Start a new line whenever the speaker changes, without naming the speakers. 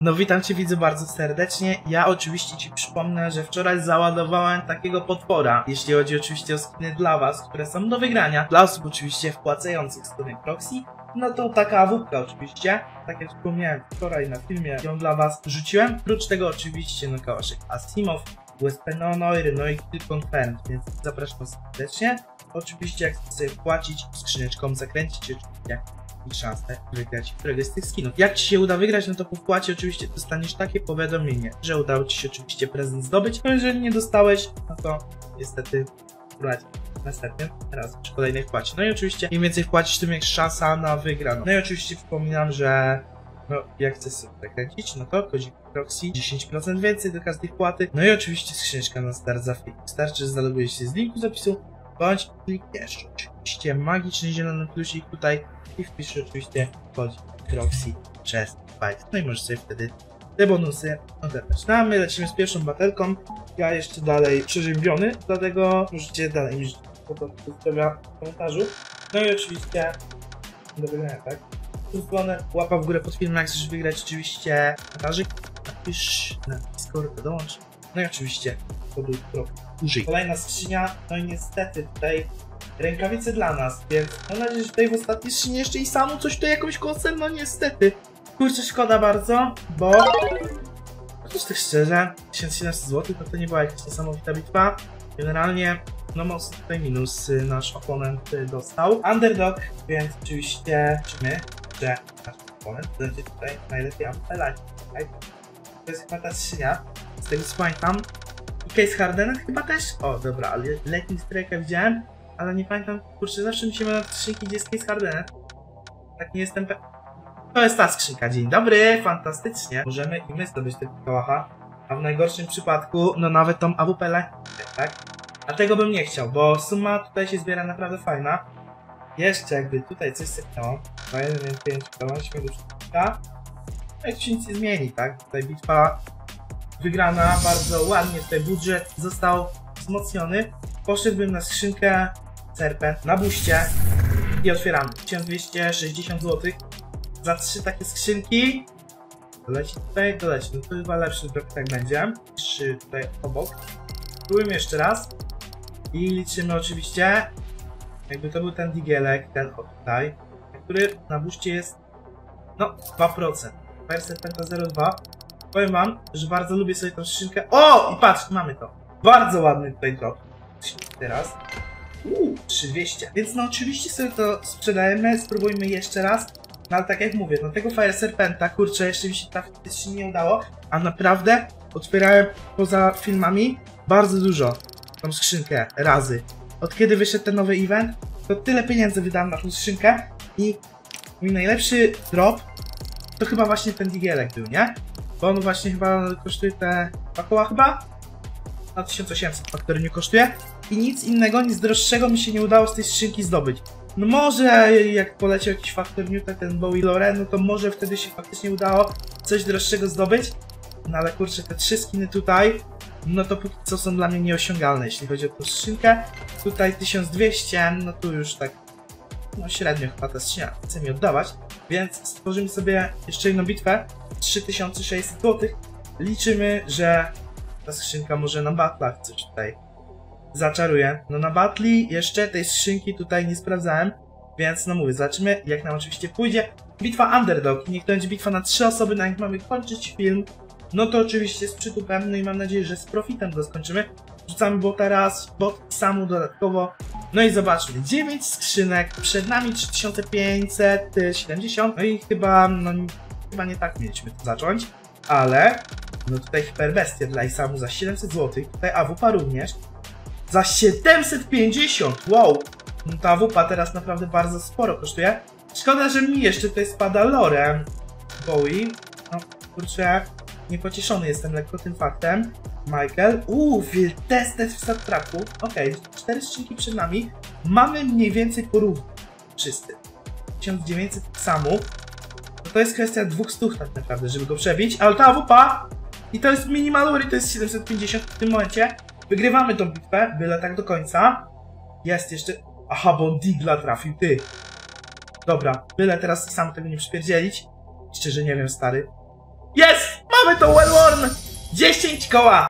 No witam Cię widzę bardzo serdecznie. Ja oczywiście Ci przypomnę, że wczoraj załadowałem takiego potwora, jeśli chodzi oczywiście o skiny dla Was, które są do wygrania. Dla osób oczywiście wpłacających skiny Proxy. No to taka awupka oczywiście, tak jak wspomniałem wczoraj na filmie, ją dla Was rzuciłem. Oprócz tego oczywiście no kałaszek Asimov, USP Nonoir, no i Confirmed, więc zapraszam serdecznie. Oczywiście jak chcecie płacić skrzyneczką, zakręcić oczywiście i szansę wygrać któregoś z tych skinów. Jak Ci się uda wygrać, no to po wpłacie oczywiście dostaniesz takie powiadomienie, że udało Ci się oczywiście prezent zdobyć. No jeżeli nie dostałeś, no to niestety brać następnym raz przy kolejnej wpłacie. No i oczywiście im więcej wpłacisz, tym większa szansa na wygraną. No i oczywiście przypominam, że no, jak chcesz sobie zakręcić, no to kodzik Proxy 10% więcej do każdej wpłaty. No i oczywiście skrzyneczka na start za free. Wystarczy, że zalogujesz się z linku zapisu, bądź klikniesz oczywiście magiczny zielony plusik tutaj i wpisz oczywiście kodzik Proxy przez Byte. No i możesz sobie wtedy te bonusy odebrać. No a my lecimy z pierwszą batelką. Ja jeszcze dalej przeziębiony, dlatego możecie dalej mi po prostu w komentarzu. No i oczywiście do wygrania, tak? Tu stronę łapa w górę pod filmem, jak chcesz wygrać oczywiście komentarzyk. Napisz na Discord, dołącz. No i oczywiście koduj użyj. Kolejna skrzynia, no i niestety tutaj rękawice dla nas, więc mam nadzieję, że tutaj w ostatniej skrzyni jeszcze i samo coś tu jakąś kosę, no niestety. Kurczę, szkoda bardzo, bo chociaż tak szczerze, 1700 zł to to nie była jakaś niesamowita bitwa. Generalnie, no mocno tutaj minus y, nasz oponent y, dostał. Underdog, więc oczywiście czymy, że nasz oponent będzie tutaj najlepiej ampelać. To jest chyba ta skrzynia, z tego co pamiętam. I Case Hardenet chyba też? O, dobra, ale Lightning Strike'a widziałem, ale nie pamiętam, kurczę, zawsze mi się na skrzynki, gdzie jest Case Hardenet. Tak nie jestem pewien. To jest ta skrzynka, dzień dobry, fantastycznie. Możemy i my zdobyć tego kałacha, a w najgorszym przypadku, no nawet tą AWP, tak? A tego bym nie chciał, bo suma tutaj się zbiera naprawdę fajna. Jeszcze jakby tutaj coś sypnęło, 2, 1, 5, dołączmy do sztuka. No i tu się nic nie zmieni, tak? Tutaj bitwa wygrana, bardzo ładnie tutaj budżet został wzmocniony. Poszedłbym na skrzynkę Serpent na buście i otwieramy. 1260 zł za trzy takie skrzynki. Doleci tutaj, doleci. No to chyba lepszy drop tak będzie. Trzy tutaj obok. Spróbujmy jeszcze raz. I liczymy oczywiście, jakby to był ten digielek, ten o tutaj, który na buście jest, no, 2%. Fire Serpenta 0,2. Powiem wam, że bardzo lubię sobie tą skrzynkę. O! I patrz, mamy to. Bardzo ładny tutaj drop. Teraz. Uuu, 3200. Więc no oczywiście sobie to sprzedajemy, spróbujmy jeszcze raz. No ale tak jak mówię, no tego Fire Serpenta, kurczę, jeszcze mi się faktycznie nie udało, a naprawdę otwierałem poza filmami bardzo dużo tą skrzynkę razy. Od kiedy wyszedł ten nowy event, to tyle pieniędzy wydałem na tą skrzynkę i mój najlepszy drop to chyba właśnie ten digielek był, nie? Bo on właśnie chyba kosztuje te dwa koła chyba? Na 1800 faktory nie kosztuje i nic innego, nic droższego mi się nie udało z tej skrzynki zdobyć. No może jak poleciał jakiś faktor Newton, ten Bowie Loren, no to może wtedy się faktycznie udało coś droższego zdobyć. No ale kurczę, te trzy skiny tutaj, no to póki co są dla mnie nieosiągalne, jeśli chodzi o tą skrzynkę. Tutaj 1200, no tu już tak, no średnio chyba ta skrzynia chce mi oddawać. Więc stworzymy sobie jeszcze jedną bitwę, 3600 zł. Liczymy, że ta skrzynka może na batlach coś tutaj zaczaruje. No na batli jeszcze tej skrzynki tutaj nie sprawdzałem, więc no mówię, zobaczymy jak nam oczywiście pójdzie. Bitwa Underdog, niech to będzie bitwa na trzy osoby, na jak mamy kończyć film. No to oczywiście z przytupem, no i mam nadzieję, że z profitem go skończymy. Rzucamy bota raz, bot samu dodatkowo. No i zobaczmy, 9 skrzynek, przed nami 3570, no i chyba, no chyba nie tak mieliśmy to zacząć, ale no tutaj hiperbestia dla Isamu za 700 zł, tutaj AWP również, za 750! Wow! No ta wupa teraz naprawdę bardzo sporo kosztuje. Szkoda, że mi jeszcze tutaj spada lore Bowie. No kurczę, niepocieszony jestem lekko tym faktem. Michael. Uuu, testet w startraku. Okej, okay, cztery skrzynki przed nami. Mamy mniej więcej porów czysty. 1900 samu. No to jest kwestia dwóch stów tak naprawdę, żeby go przebić. Ale ta wupa i to jest minimalur i to jest 750 w tym momencie. Wygrywamy tą bitwę, byle tak do końca. Jest jeszcze... Aha, bo Digla trafił, ty. Dobra, byle teraz sam tego nie przypierdzielić. Szczerze nie wiem, stary. Jest! Mamy to Wellworn! 10 koła!